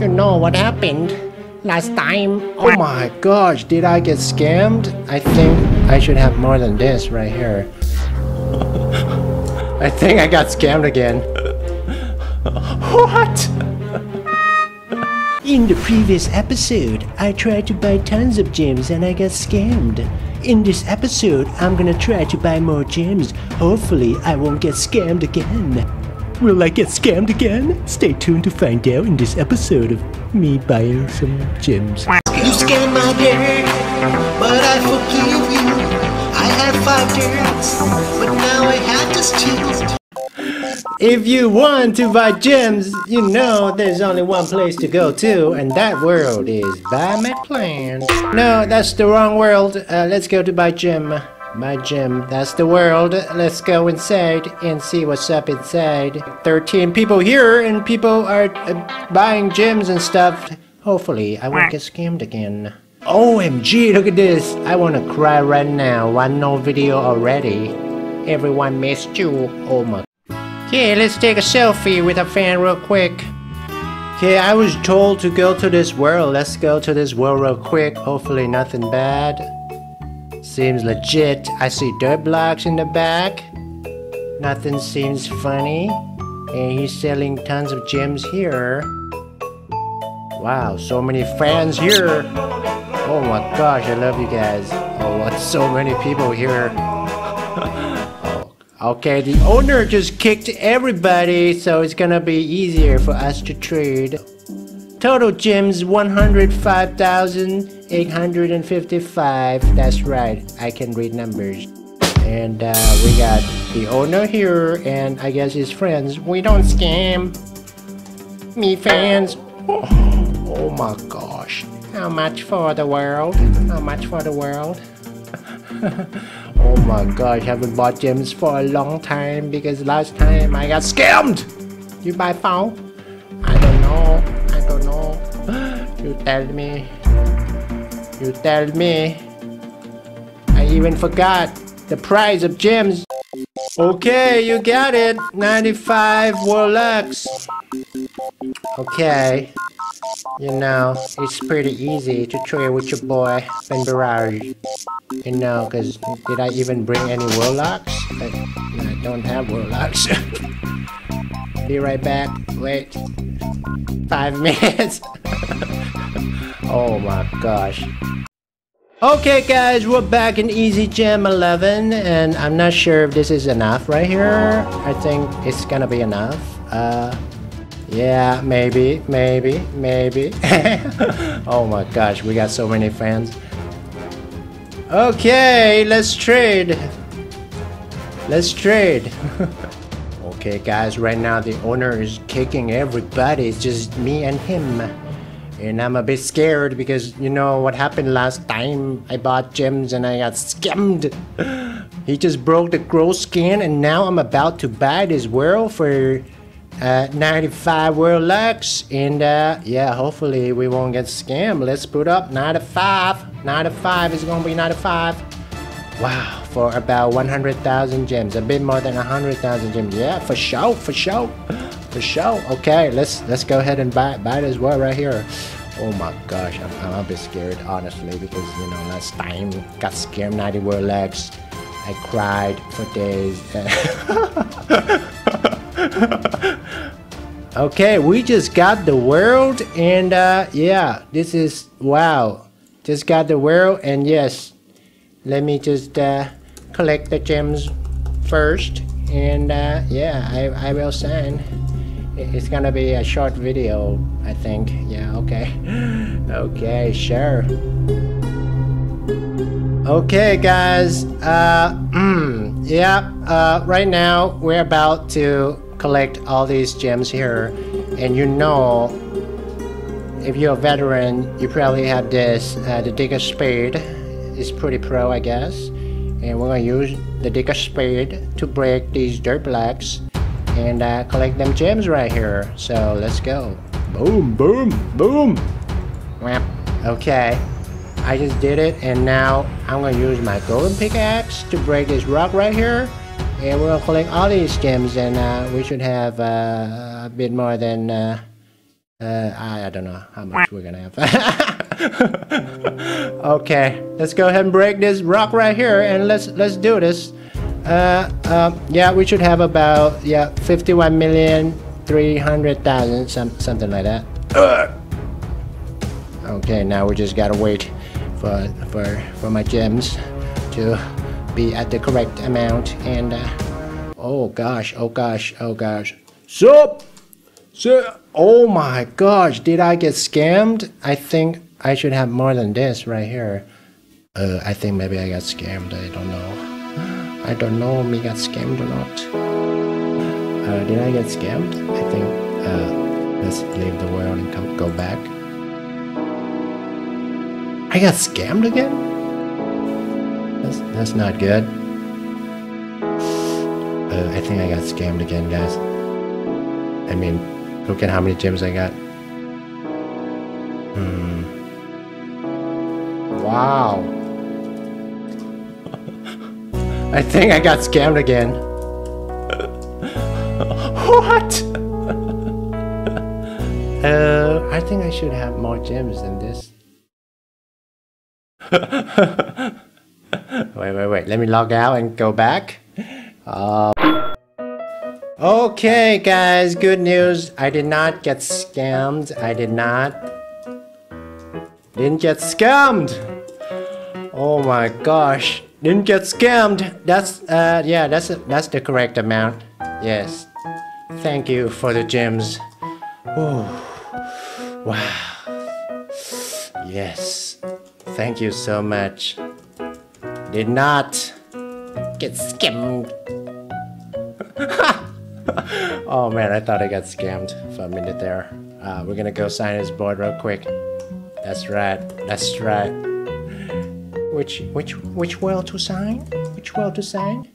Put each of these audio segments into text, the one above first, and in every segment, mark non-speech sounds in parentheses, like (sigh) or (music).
You know what happened last time? Oh my gosh, did I get scammed? I think I should have more than this right here. (laughs) I think I got scammed again. what? In the previous episode, I tried to buy tons of gems and I got scammed. In this episode, I'm gonna try to buy more gems. Hopefully, I won't get scammed again. Will I get scammed again? Stay tuned to find out in this episode of me buying some gems. You scammed my dirt, but I forgive you. I had five dirts, but now I have just two. If you want to buy gems, you know there's only one place to go to, and that world is Buy My Plan. No, that's the wrong world. Uh, let's go to buy gem. Buy gem, that's the world. Let's go inside and see what's up inside. 13 people here, and people are uh, buying gems and stuff. Hopefully, I won't get scammed again. OMG, look at this. I wanna cry right now. One no video already. Everyone missed you. Oh my Okay, let's take a selfie with a fan real quick. Okay, I was told to go to this world. Let's go to this world real quick. Hopefully nothing bad. Seems legit. I see dirt blocks in the back. Nothing seems funny. And he's selling tons of gems here. Wow, so many fans here. Oh my gosh, I love you guys. Oh, what so many people here. (laughs) Okay, the owner just kicked everybody, so it's gonna be easier for us to trade. Total gems 105,855. That's right, I can read numbers. And uh, we got the owner here, and I guess his friends. We don't scam. Me fans. Oh, (gasps) oh my gosh. How much for the world? How much for the world? (laughs) oh my gosh, I haven't bought gems for a long time because last time I got scammed! You buy phone? I don't know. Don't know. (gasps) You tell me. You tell me. I even forgot the price of gems. Okay, you got it. 95 World Locks. Okay. You know, it's pretty easy to trade with your boy, Ben Barrage. You know, cause did I even bring any world locks? I, I don't have world locks. (laughs) Be right back. Wait. Five (laughs) minutes. (laughs) oh my gosh. Okay guys, we're back in Easy Gem 11 and I'm not sure if this is enough right here. I think it's gonna be enough. Uh, yeah, maybe, maybe, maybe. oh my gosh, we got so many fans. Okay, let's trade. Let's trade. (laughs) okay, guys, right now the owner is kicking everybody. It's just me and him. And I'm a bit scared because you know what happened last time I bought gems and I got scammed. (gasps) he just broke the Growscan and now I'm about to buy this world for uh, 95 lux and uh, yeah hopefully we won't get scammed. Let's put up 95 95 is gonna be 95 wow for about 100,000 gems. A bit more than 100,000 gems. Yeah for sure for sure for sure. Okay let's let's go ahead and buy buy this well right here. Oh my gosh I'm, I'm a bit scared honestly because you know last time got scammed 90 lux. I cried for days (laughs) okay, we just got the world and uh, yeah, this is wow. Just got the world and yes, let me just uh, collect the gems first and uh, yeah, I, I will sign. It's gonna be a short video, I think. Yeah, okay. (gasps) okay, sure. Okay, guys. Uh, (clears throat) yeah, uh, right now we're about to collect all these gems here. And you know if you're a veteran you probably have this uh, the digger spade. Is pretty pro I guess. And we're gonna use the digger spade to break these dirt blocks and uh, collect them gems right here. So let's go. Boom boom boom. Okay. I just did it and now I'm gonna use my golden pickaxe to break this rock right here and gonna collect all these gems and uh, we should have uh, a bit more than uh, Uh, I, I don't know how much we're gonna have. (laughs) okay, let's go ahead and break this rock right here, and let's let's do this. Uh, um, yeah, we should have about yeah, fifty-one million three hundred thousand, some something like that. Okay, now we just gotta wait for for for my gems to be at the correct amount, and uh, oh gosh, oh gosh, oh gosh, sup, so oh my gosh, did I get scammed? I think I should have more than this right here. Uh, I think maybe I got scammed. I don't know. I don't know. Me got scammed or not. Uh, did I get scammed? I think. Uh, let's leave the world and come go back. I got scammed again. That's that's not good. Uh, I think I got scammed again, guys. I mean, look at how many gems I got. Hmm. Wow. I think I got scammed again. (laughs) what? uh, I think I should have more gems than this. (laughs) Let me log out and go back. Uh, okay, guys. Good news. I did not get scammed. I did not. Didn't get scammed. Oh my gosh. Didn't get scammed. That's uh yeah, that's that's the correct amount. Yes. Thank you for the gems. Ooh. Wow. Yes. Thank you so much. Did not get scammed. (laughs) oh man, I thought I got scammed for a minute there. Uh, we're gonna go sign his board real quick. That's right. That's right. Which which which world to sign? Which world to sign?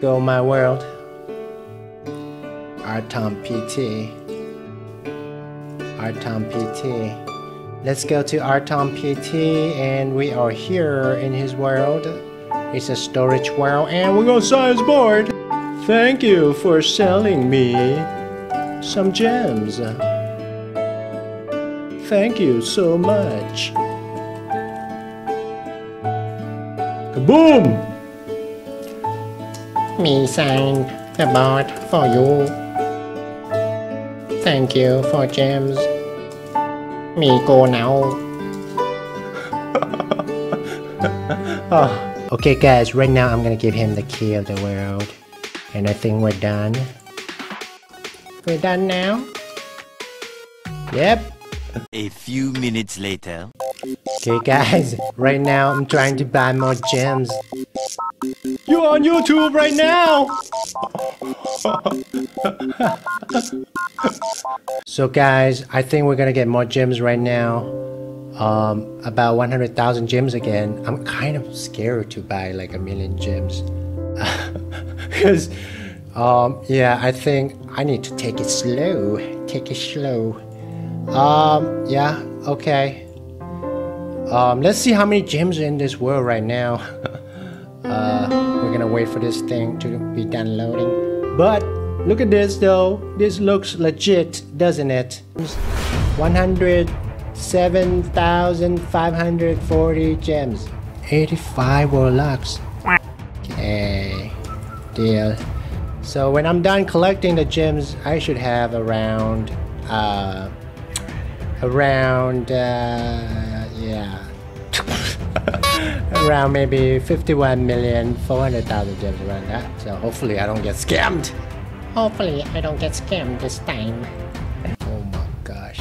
Go my world. Artom PT. Artom PT. Let's go to Artom PT and we are here in his world. It's a storage world and we're gonna sign his board. Thank you for selling me some gems. Thank you so much. Kaboom! Me sign the board for you. Thank you for gems. Me go now. oh, okay, guys. Right now, I'm gonna give him the key of the world, and I think we're done. We're done now. Yep. A few minutes later. Okay, guys. Right now, I'm trying to buy more gems. You're on YouTube right now. so, guys, I think we're gonna get more gems right now. Um, about 100,000 gems again. I'm kind of scared to buy like a million gems. Because, (laughs) um, yeah, I think I need to take it slow. Take it slow. Um, yeah, okay. Um, let's see how many gems are in this world right now. (laughs) gonna wait for this thing to be done loading. But look at this though. This looks legit, doesn't it? 107,540 gems. 85 World Locks. Okay, deal. So when I'm done collecting the gems, I should have around, uh, around, uh, yeah, around maybe 51 million 400,000 gems around that. So hopefully I don't get scammed. Hopefully I don't get scammed this time. Oh my gosh.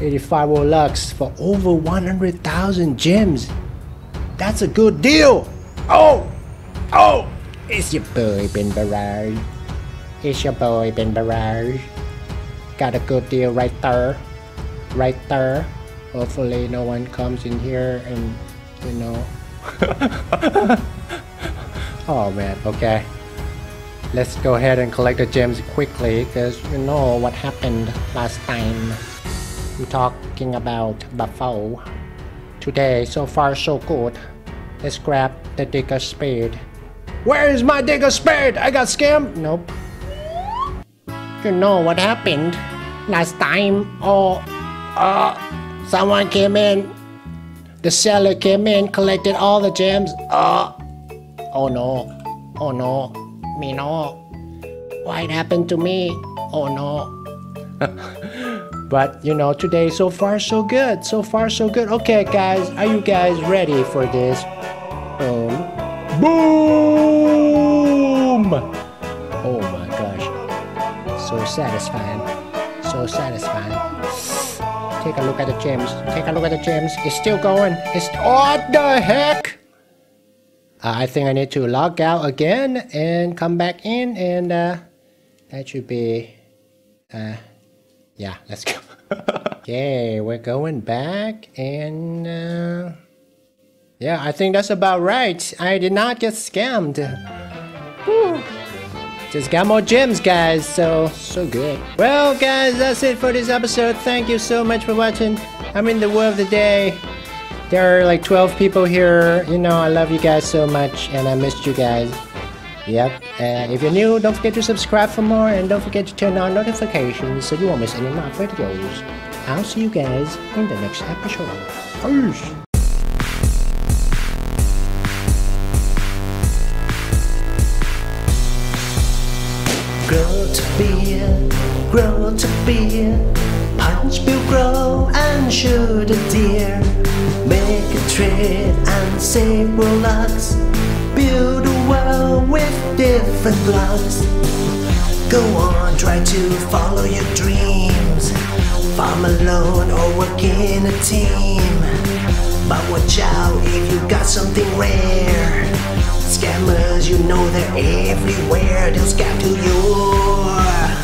85 Robux for over 100,000 gems. That's a good deal. Oh, oh, it's your boy Ben Barrage. It's your boy Ben Barrage. Got a good deal right there. Right there. Hopefully no one comes in here and, you know. (laughs) oh man, okay. Let's go ahead and collect the gems quickly because you know what happened last time. I'm talking about Buffalo. Today, so far so good. Let's grab the digger spade. Where is my digger spade? I got scammed? Nope. You know what happened? last time. Oh, uh, someone came in. The seller came in, collected all the gems. Uh, oh no. Oh no. Me no. What happened to me? Oh no. (laughs) but you know, today so far so good. So far so good. Okay, guys, are you guys ready for this? Boom. Boom! Oh my gosh. So satisfying. So satisfying. Take a look at the gems. Take a look at the gems. It's still going. It's what the heck? Uh, I think I need to log out again and come back in and uh, that should be uh, yeah, let's go. (laughs) okay, we're going back and uh, yeah, I think that's about right. I did not get scammed. Whew. Just got more gems, guys, so, so good. Well, guys, that's it for this episode. Thank you so much for watching. I'm in the word of the day. There are like 12 people here. You know, I love you guys so much, and I missed you guys. Yep. And if you're new, don't forget to subscribe for more, and don't forget to turn on notifications so you won't miss any of my videos. I'll see you guys in the next episode. Peace. Grow to be. Punch will grow and shoot a deer. Make a trade and save Roblox. Build a world with different blocks. Go on, try to follow your dreams. Farm alone or work in a team. But watch out if you got something rare. Scammers, you know they're everywhere. They'll scam to your